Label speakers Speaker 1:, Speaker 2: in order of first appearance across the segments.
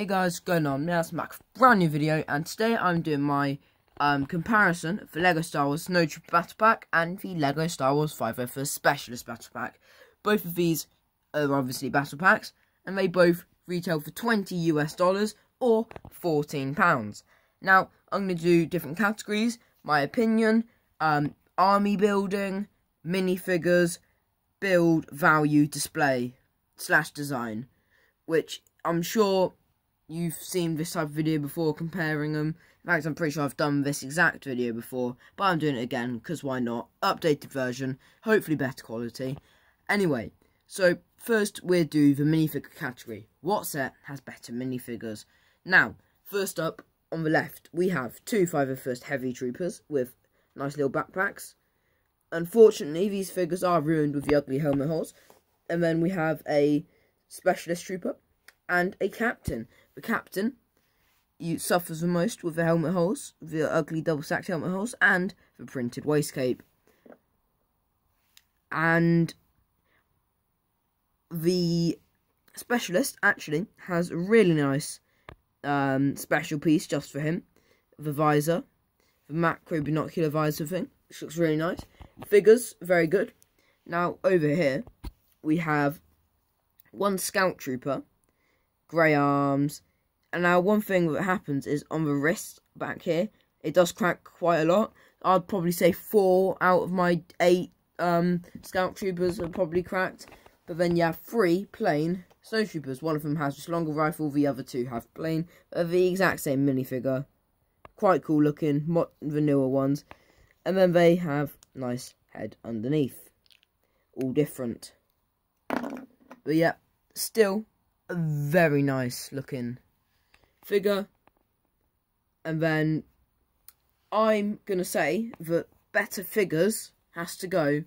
Speaker 1: Hey guys, going on? Now it's Mac, brand new video, and today I'm doing my um, comparison for LEGO Star Wars Snow Trooper Battle Pack and the LEGO Star Wars 501st Specialist Battle Pack. Both of these are obviously battle packs, and they both retail for 20 US dollars or 14 pounds. Now, I'm going to do different categories, my opinion, um, army building, minifigures, build, value, display, slash design, which I'm sure you've seen this type of video before comparing them. In fact, I'm pretty sure I've done this exact video before, but I'm doing it again, because why not? Updated version, hopefully better quality. Anyway, so first we'll do the minifigure category. What set has better minifigures? Now, first up, on the left, we have two 501st Heavy Troopers with nice little backpacks. Unfortunately, these figures are ruined with the ugly helmet holes. And then we have a Specialist Trooper and a Captain. The captain you suffers the most with the helmet holes, the ugly double stacked helmet holes, and the printed waist cape. And the specialist actually has a really nice um, special piece just for him. The visor, the macro binocular visor thing, which looks really nice. Figures, very good. Now, over here, we have one scout trooper grey arms. And now one thing that happens is on the wrist back here, it does crack quite a lot. I'd probably say four out of my eight um, scout troopers are probably cracked. But then you have three plain snow troopers. One of them has just longer rifle, the other two have plain. They're the exact same minifigure. Quite cool looking, the newer ones. And then they have nice head underneath. All different. But yeah, still a very nice looking figure. And then I'm going to say that better figures has to go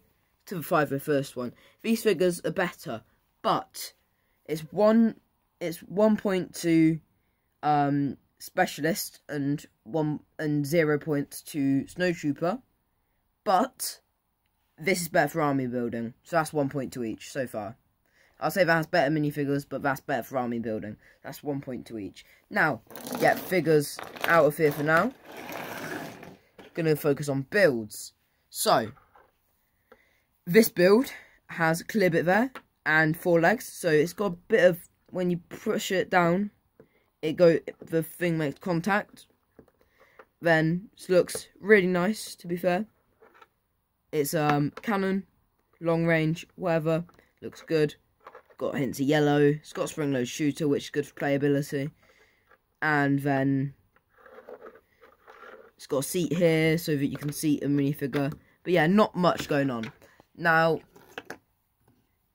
Speaker 1: to the 501st one. These figures are better, but it's one it's 1.2 um specialist and one and 0 points to snowtrooper. But this is better for army building. So that's one point to each so far. I'll say that has better minifigures, but that's better for army building. That's one point to each. Now, get figures out of here for now. Gonna focus on builds. So, this build has a clear bit there and four legs. So it's got a bit of when you push it down, it go the thing makes contact. Then it looks really nice. To be fair, it's um cannon, long range, whatever. Looks good got hints of yellow. It's got shooter, which is good for playability. And then it's got a seat here so that you can seat a minifigure. But yeah, not much going on. Now,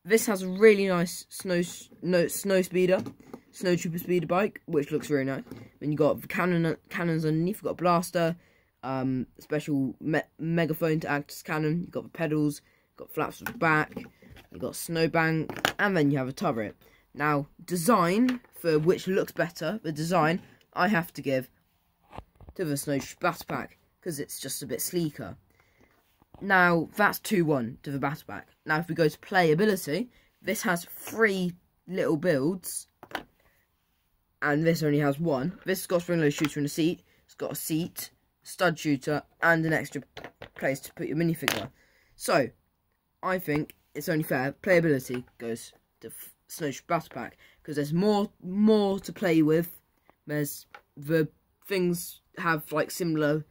Speaker 1: this has a really nice snow no, snow speeder, snow trooper speeder bike, which looks really nice. Then you got the cannon cannons underneath. You've got a blaster, um, special me megaphone to act as cannon. You've got the pedals, You've got flaps at the back You've got snowbank, and then you have a turret. Now, design, for which looks better, the design, I have to give to the Snow Battle Pack, because it's just a bit sleeker. Now, that's 2-1 to the Battle Pack. Now, if we go to playability, this has three little builds, and this only has one. This has got a spring-load shooter in a seat. It's got a seat, stud shooter, and an extra place to put your minifigure. So, I think it's only fair. Playability goes to Snow Battle Pack because there's more more to play with. There's the things have like similar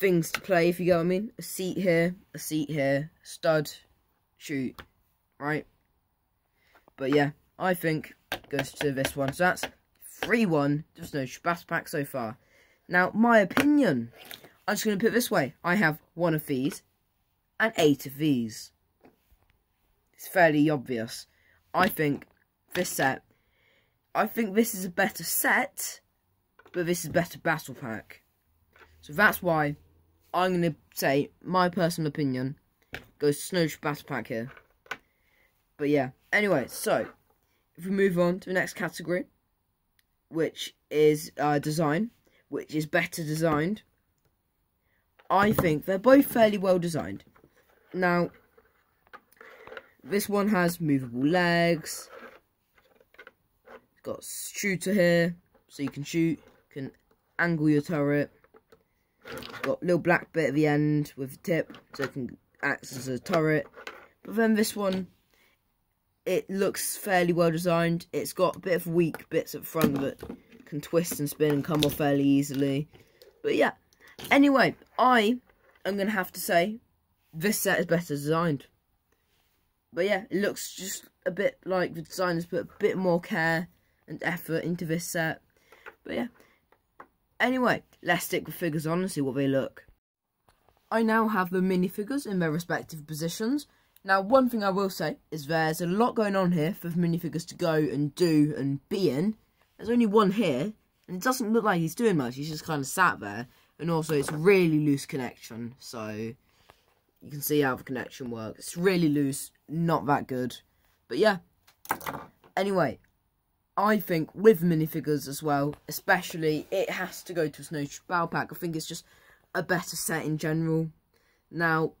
Speaker 1: things to play if you get what I mean. A seat here, a seat here, stud, shoot, right? But yeah, I think goes to this one. So that's 3-1 to Snow Battle Pack so far. Now, my opinion, I'm just going to put it this way. I have one of these and eight of these. It's fairly obvious. I think this set, I think this is a better set, but this is better battle pack. So that's why I'm going to say my personal opinion goes Snow Battle Pack here. But yeah, anyway, so if we move on to the next category, which is uh, design, which is better designed, I think they're both fairly well designed. Now, this one has movable legs. Got shooter here, so you can shoot, can angle your turret. Got little black bit at the end with a tip, so it can act as a turret. But then this one, it looks fairly well designed. It's got a bit of weak bits at front that can twist and spin and come off fairly easily. But yeah, anyway, I am going to have to say this set is better designed. But yeah, it looks just a bit like the designers put a bit more care and effort into this set. But yeah, anyway, let's stick with figures on and see what they look. I now have the minifigures in their respective positions. Now, one thing I will say is there's a lot going on here for the minifigures to go and do and be in. There's only one here, and it doesn't look like he's doing much. He's just kind of sat there. And also, it's really loose connection, so you can see how the connection works. It's really loose, not that good. But yeah. Anyway, I think with minifigures as well, especially, it has to go to a Snow Battle Pack. I think it's just a better set in general. Now,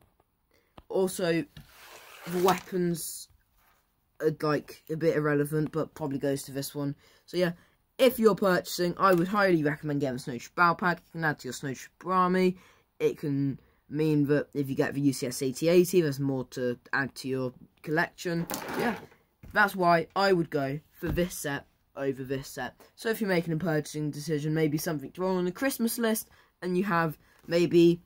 Speaker 1: also, the weapons are like a bit irrelevant, but probably goes to this one. So yeah, if you're purchasing, I would highly recommend getting the Snow Battle Pack. You can add to your Snow Army. It can mean that if you get the UCS AT-AT, there's more to add to your collection. Yeah, that's why I would go for this set over this set. So if you're making a purchasing decision, maybe something to roll on the Christmas list, and you have maybe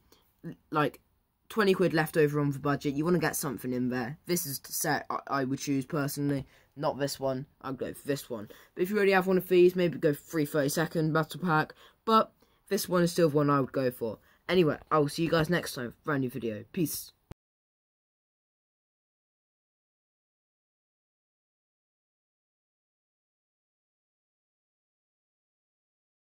Speaker 1: like 20 quid left over on the budget, you want to get something in there. This is the set I, I would choose personally, not this one. I'd go for this one. But if you already have one of these, maybe go for 332nd battle pack. But this one is still the one I would go for. Anyway, I will see you guys next time for a new video. Peace.